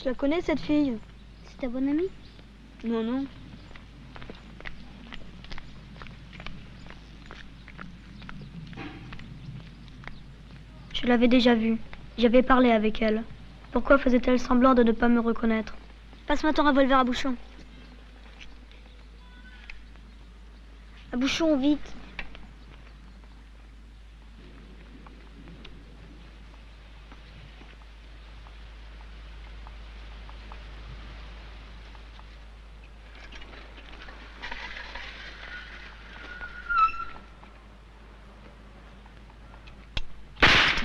Je la connais, cette fille. C'est ta bonne amie Non, non. Je l'avais déjà vue. J'avais parlé avec elle. Pourquoi faisait-elle semblant de ne pas me reconnaître Passe-moi ton revolver à bouchon. À bouchon, vite.